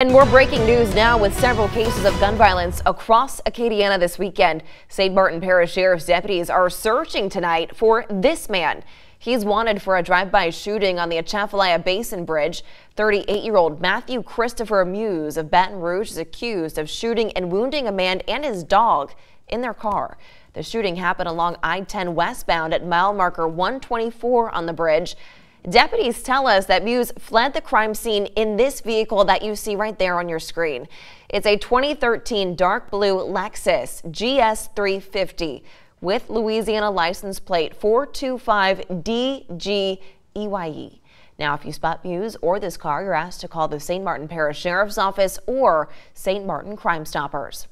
And more breaking news now with several cases of gun violence across Acadiana this weekend. St. Martin Parish Sheriff's deputies are searching tonight for this man. He's wanted for a drive-by shooting on the Atchafalaya Basin Bridge. 38-year-old Matthew Christopher Muse of Baton Rouge is accused of shooting and wounding a man and his dog in their car. The shooting happened along I-10 westbound at mile marker 124 on the bridge. Deputies tell us that Muse fled the crime scene in this vehicle that you see right there on your screen. It's a 2013 dark blue Lexus GS350 with Louisiana license plate 425DGEYE. Now, if you spot Muse or this car, you're asked to call the St. Martin Parish Sheriff's Office or St. Martin Crime Stoppers.